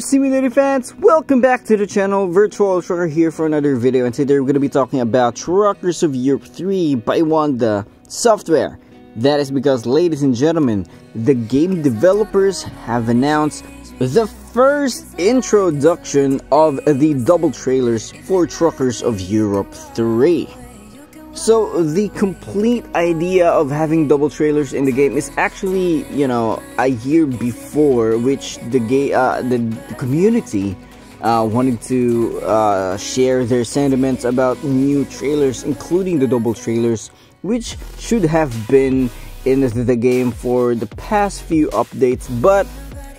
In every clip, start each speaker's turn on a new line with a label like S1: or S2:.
S1: Simulator fans, welcome back to the channel, Virtual Trucker here for another video and today we're going to be talking about Truckers of Europe 3 by Wanda Software. That is because, ladies and gentlemen, the game developers have announced the first introduction of the double trailers for Truckers of Europe 3. So the complete idea of having double trailers in the game is actually, you know, a year before which the gay uh, the, the community uh, wanted to uh, share their sentiments about new trailers, including the double trailers, which should have been in the game for the past few updates, but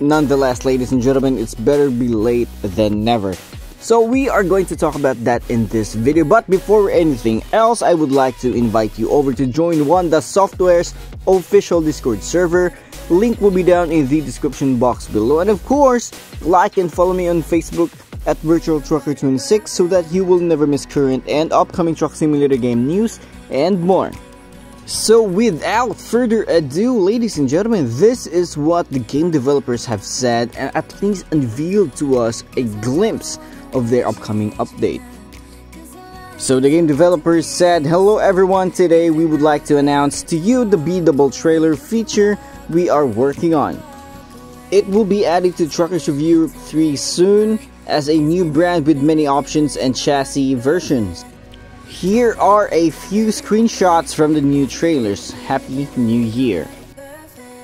S1: nonetheless, ladies and gentlemen, it's better be late than never. So we are going to talk about that in this video. But before anything else, I would like to invite you over to join Wanda Software's official Discord server. Link will be down in the description box below. And of course, like and follow me on Facebook at Virtual Trucker 26 so that you will never miss current and upcoming Truck Simulator game news and more. So without further ado, ladies and gentlemen, this is what the game developers have said and at least unveiled to us a glimpse of their upcoming update. So the game developers said, Hello everyone, today we would like to announce to you the B-Double trailer feature we are working on. It will be added to Truckers Europe 3 soon as a new brand with many options and chassis versions. Here are a few screenshots from the new trailers. Happy New Year!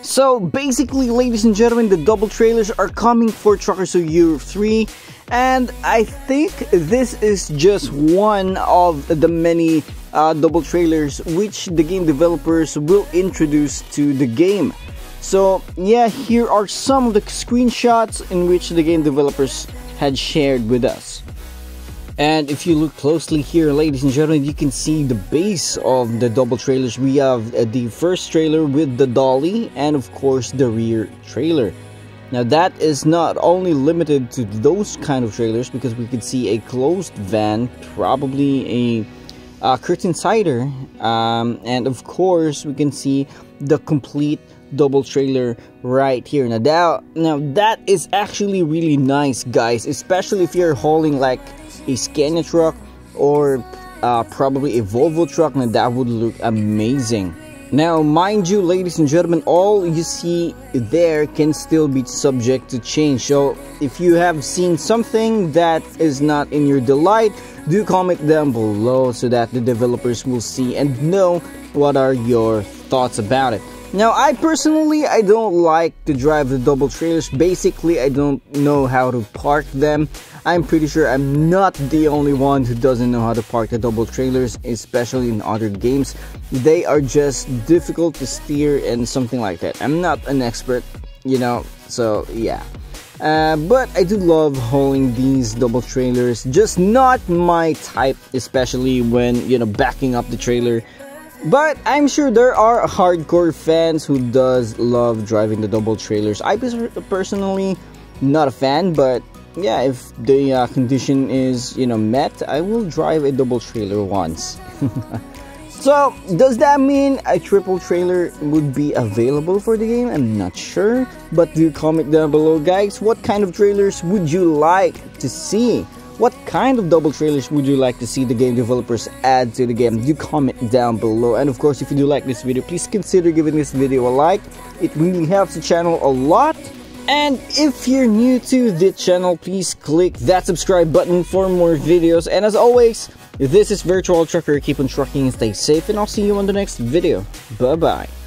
S1: So basically, ladies and gentlemen, the double trailers are coming for Truckers of Europe 3 and I think this is just one of the many uh, double trailers which the game developers will introduce to the game. So yeah, here are some of the screenshots in which the game developers had shared with us. And if you look closely here, ladies and gentlemen, you can see the base of the double trailers. We have uh, the first trailer with the dolly and of course the rear trailer. Now that is not only limited to those kind of trailers because we could see a closed van, probably a, a curtain sider, um, and of course we can see the complete double trailer right here. Now that, now that is actually really nice guys, especially if you're hauling like a Scania truck or uh, probably a Volvo truck, and that would look amazing. Now, mind you, ladies and gentlemen, all you see there can still be subject to change. So, if you have seen something that is not in your delight, do comment down below so that the developers will see and know what are your thoughts about it. Now, I personally, I don't like to drive the double trailers. Basically, I don't know how to park them. I'm pretty sure I'm not the only one who doesn't know how to park the double trailers, especially in other games. They are just difficult to steer and something like that. I'm not an expert, you know, so yeah. Uh, but I do love hauling these double trailers, just not my type, especially when, you know, backing up the trailer but I'm sure there are hardcore fans who does love driving the double trailers. I personally not a fan, but yeah, if the uh, condition is you know met, I will drive a double trailer once. so does that mean a triple trailer would be available for the game? I'm not sure, but do comment down below, guys. What kind of trailers would you like to see? What kind of double trailers would you like to see the game developers add to the game? You comment down below. And of course, if you do like this video, please consider giving this video a like. It really helps the channel a lot. And if you're new to the channel, please click that subscribe button for more videos. And as always, this is Virtual Trucker. Keep on trucking and stay safe. And I'll see you on the next video. Bye-bye.